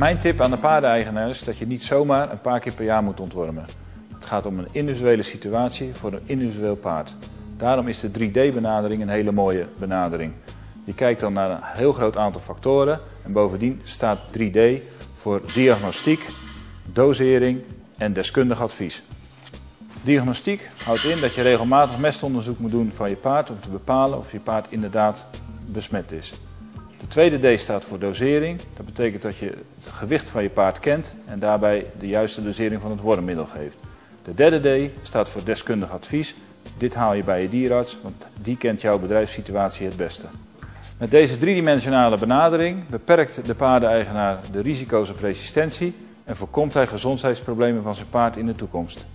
Mijn tip aan de paardeneigenaar is dat je niet zomaar een paar keer per jaar moet ontwormen. Het gaat om een individuele situatie voor een individueel paard. Daarom is de 3D-benadering een hele mooie benadering. Je kijkt dan naar een heel groot aantal factoren en bovendien staat 3D voor diagnostiek, dosering en deskundig advies. Diagnostiek houdt in dat je regelmatig mestonderzoek moet doen van je paard om te bepalen of je paard inderdaad besmet is. De tweede D staat voor dosering. Dat betekent dat je het gewicht van je paard kent en daarbij de juiste dosering van het wormmiddel geeft. De derde D staat voor deskundig advies. Dit haal je bij je dierarts, want die kent jouw bedrijfssituatie het beste. Met deze driedimensionale benadering beperkt de paardeneigenaar de risico's op resistentie en voorkomt hij gezondheidsproblemen van zijn paard in de toekomst.